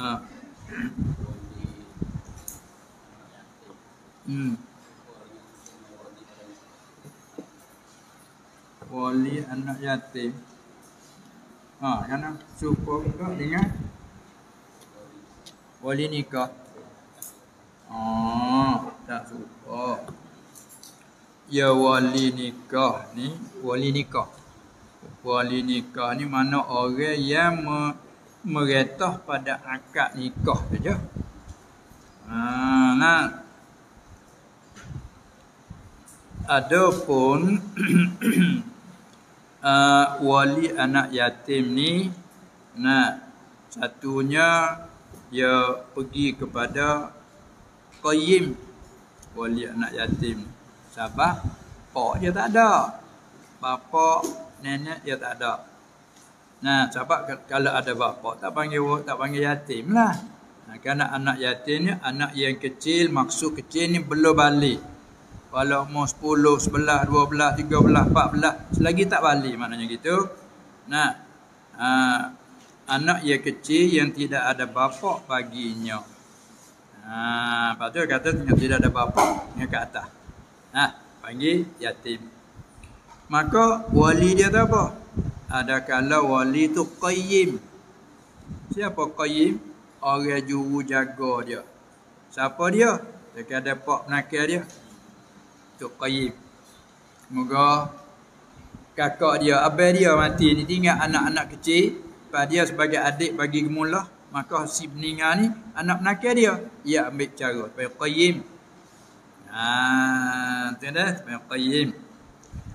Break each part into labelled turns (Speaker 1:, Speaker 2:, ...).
Speaker 1: Ha. Hmm. Wali anak yatim. Ha, kan suka juga dengan wali nikah. Oh, tak suka. Ya wali nikah ni, wali nikah. Wali nikah ni mana orang yang meretah pada akad nikah saja. Ha, nah. Adapun uh, wali anak yatim ni nah satunya dia pergi kepada qayyim wali anak yatim sebab pak dia tak ada bapa nenek dia tak ada nah sebab kalau ada bapa tak panggil tak panggil yatim lah. Nah, kerana anak yatim ni anak yang kecil maksud kecil ni belum balik. Walau mau 10, 11, 12, 13, 14 Selagi tak balik maknanya gitu. Nah uh, Anak yang kecil yang tidak ada bapa baginya Nah, lepas tu kata yang tidak ada bapa yang ke atas. Nah, panggil yatim. Maka wali dia tu apa? Ada kala wali tu qayyim Siapa qayyim? Orang juru jaga dia Siapa dia? Dia ada pak penakir dia Tok Qayyim. Semoga kakak dia, abang dia mati ni tinggal anak-anak kecil. Pada dia sebagai adik bagi gemulah. Maka si meninggal ni anak penakir dia. Ia ambil cara. Supaya Qayyim. Haa. Tu dah. Supaya Qayyim.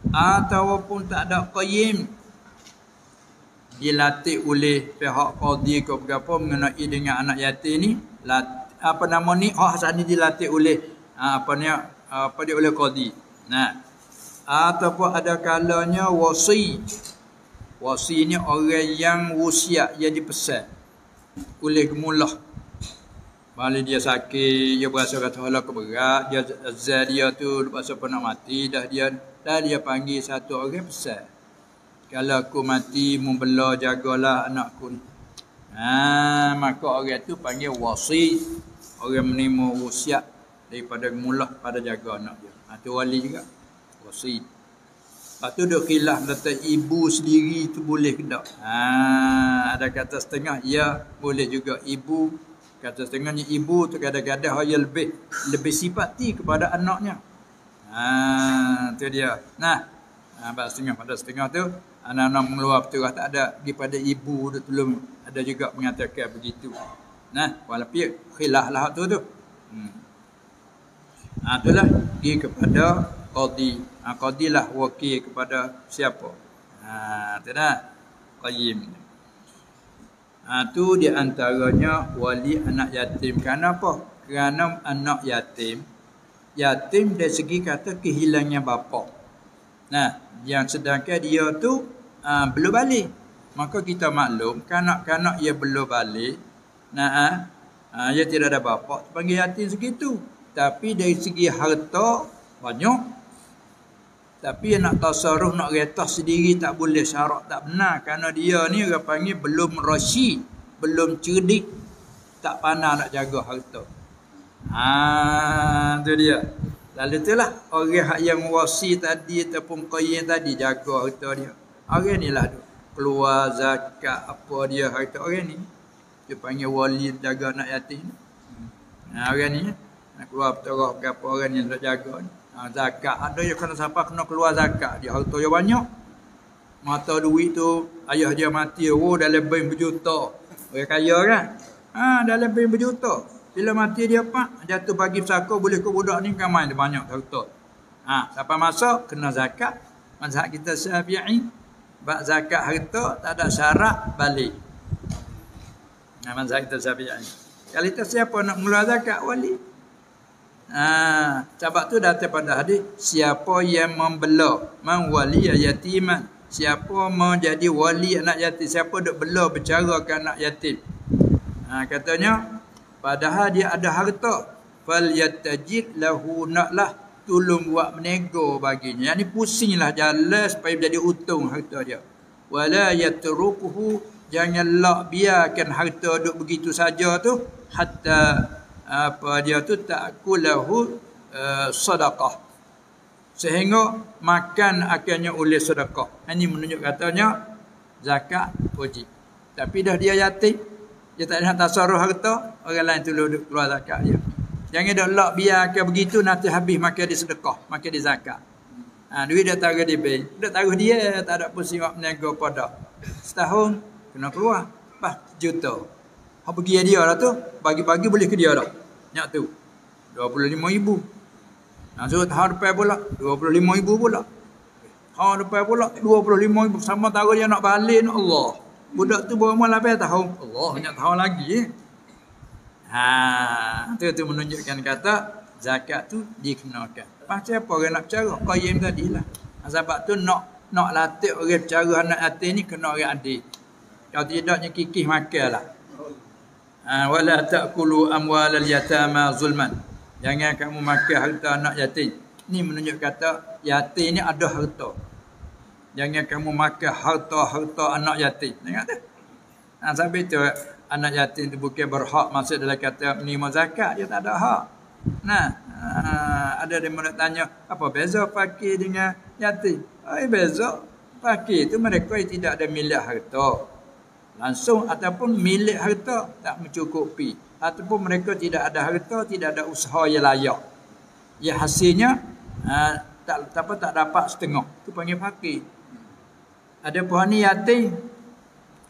Speaker 1: Ataupun tak ada Qayyim. Dilatih oleh pihak Qadhi ke berapa mengenai dengan anak yatim ni. Apa nama ni? Oh, asal ni dilatih oleh apa ni? apa dia oleh qadi. Nah. Ataupun ada kalanya wasi. Wasi ni orang yang wasiat yang dipesan oleh gemulah. Balik dia sakit, dia berasa kata hala keberat, dia azal dia tu lepas apa nak mati dah dia dah dia panggil satu orang pesan. Kalau aku mati membela jagalah anakku ni. Ha, maka orang tu panggil wasi. Orang menerima wasiat daripada mula pada jaga anak dia. Ha, tu wali juga. Wasi. Lepas tu duk khilaf kata ibu sendiri tu boleh ke tak? Ha, ada kata setengah, ya boleh juga ibu. Kata setengahnya ibu tu kadang-kadang dia lebih lebih simpati kepada anaknya. Ha, tu dia. Nah, ha, setengah pada setengah tu anak-anak mengeluar peturah tak ada daripada ibu tu belum ada juga mengatakan begitu. Nah, walaupun khilaf lah tu tu. Hmm. Ha, itulah pergi kepada qadi. Ha, qadi lah wakil kepada siapa. Ha, itu dah. Qayyim. Ha, tu di antaranya wali anak yatim. Kenapa? Kerana anak yatim. Yatim dari segi kata kehilangan bapa. Nah, yang sedangkan dia tu ha, belum balik. Maka kita maklum, kanak-kanak ia belum balik. Nah, ha, ha, ia tidak ada bapa. Panggil yatim segitu. Tapi dari segi harta banyak. Tapi nak tasarruf nak retah sendiri tak boleh syarat tak benar kerana dia ni orang panggil belum rasi, belum cerdik, tak pandai nak jaga harta. Ha tu dia. Lalu itulah orang yang wasi tadi ataupun qayyim tadi jaga harta dia. Orang ni lah tu. Keluar zakat apa dia harta orang ni. Dia panggil wali jaga anak yatim. Ha, orang ni nak keluar berterah berapa orang yang nak jaga ni. Ha, zakat ada yang kena siapa kena keluar zakat dia harta dia banyak mata duit tu ayah dia mati oh dah lebih berjuta orang kaya kan ha dah lebih berjuta bila mati dia pak jatuh bagi pesaka boleh ke budak ni kan main banyak harta ha siapa masuk kena zakat mazhab kita Syafi'i bab zakat harta tak ada syarat balik. Nah mazhab kita Syafi'i kalau kita siapa nak mula zakat wali Ha, sebab tu datang pada hadis siapa yang membela man wali yatiman. Siapa menjadi wali anak yatim siapa dok bela bercara ke anak yatim. Ha, katanya padahal dia ada harta fal yatajid lahu naklah tolong buat menego baginya. Yani pusinglah jalan supaya jadi untung harta dia. Wala yatrukuhu jangan lak biarkan harta duk begitu saja tu hatta apa dia tu takulahu uh, sedekah sehingga makan akhirnya oleh sedekah. Ini menunjuk katanya zakat wajib tapi dah dia yatim dia tak ada tasarruf harta orang lain tolong duk keluar zakat dia jangan dak lak biarkan begitu nanti habis makan di sedekah makan di zakat Ha, duit dia taruh di bank. Dia taruh dia, tak ada pun simak meniaga pada. Setahun, kena keluar. Pas juta. Ha pergi dia lah tu. Bagi-bagi boleh ke dia dah. Nyak tu. 25 ribu. Ha, so tahun depan pula. 25 ribu pula. Tahun depan pula. 25 ribu. Sama taruh dia nak balik. Allah. Budak tu baru malam tahun. Allah, banyak tahun lagi. Eh. Ha, tu tu menunjukkan kata zakat tu dikenakan. Macam apa orang nak bercara? Qayyim tadi lah. Sebab tu nak nak latih orang bercara anak hati ni kena orang adik. Kalau tidak ni kikih makan lah. Ha, wala ta'kulu amwal al-yatama zulman. Jangan kamu makan harta anak yatim. Ni menunjuk kata yatim ni ada harta. Jangan kamu makan harta-harta anak yatim. Tengok tu. Ha, sampai tu anak yatim tu bukan berhak masuk dalam kata menerima zakat. Dia tak ada hak. Nah, uh, ada yang nak tanya, apa beza fakir dengan yatim? Ai beza. Fakir itu mereka yang tidak ada milik harta. Langsung ataupun milik harta tak mencukupi. Ataupun mereka tidak ada harta, tidak ada usaha yang layak. Ya hasilnya uh, tak apa tak dapat setengah. Itu panggil fakir. Ada pohon ni yatim.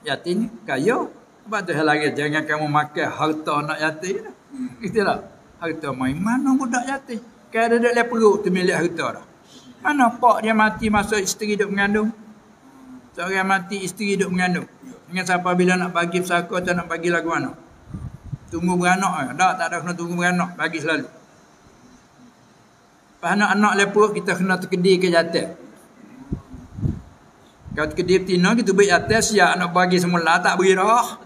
Speaker 1: Yatim kaya. Sebab tu lagi jangan kamu makan harta anak yatim. Itulah harta main. Mana budak yatim? Kan ada dalam perut tu milik harta dah. Mana pak dia mati masa isteri duk mengandung? Seorang mati isteri duk mengandung. Dengan siapa bila nak bagi pesaka atau nak bagi lagu mana? Tunggu beranak. Tak, tak ada kena tunggu beranak. Bagi selalu. Pas anak-anak lepuk kita kena terkedi ke jatuh. Kalau terkedi betina kita beri atas siap nak bagi semula tak beri dah.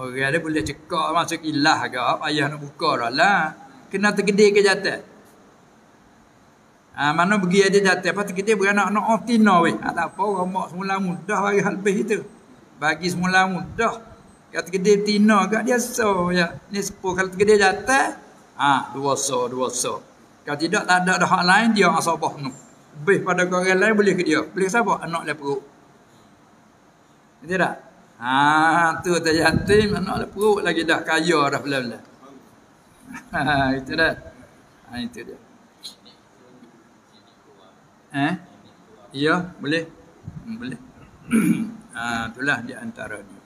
Speaker 1: Orang dia boleh cekak masuk ilah ke ayah nak buka dah lah. Kena tergede ke jatuh. Ha, mana pergi ada jatuh. Lepas tergede beranak nak oh tina weh. Ha, tak apa orang mak semula mudah bagi hal lebih itu. Bagi semula mudah. Kalau tergede tina ke dia so ya. Ni sepuluh kalau tergede jatuh. Ha, dua so, dua so. Kalau tidak tak ada hak lain dia asabah nu. Lebih pada orang lain boleh ke dia. Boleh ke siapa? Anak dia perut. Tidak? Ha tu tak yatim anak le perut lagi dah kaya dah bela-bela. Ha itu dah. Ha itu dia. Eh? Ya, boleh. Hmm, boleh. ha itulah di antara ni.